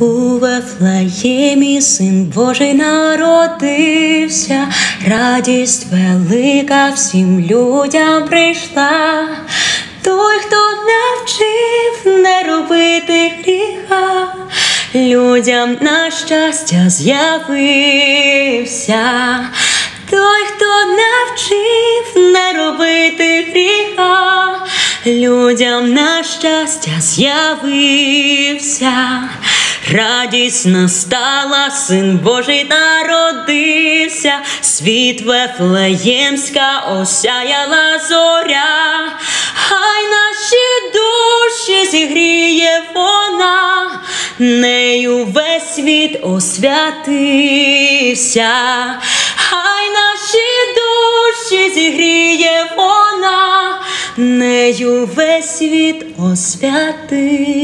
У Вифлеємі син Божий народився, радість велика всім людям прийшла. Той, хто навчив не робити гріха, людям на щастя з'явився. Той, хто навчив не робити гріха, людям на щастя з'явився. Радість настала, син Божий народився, світ Вефлеємська осяяла зоря, хай наші душі зігріє вона, нею весь світ освятився, хай наші душі зігріє вона, нею весь світ освятився.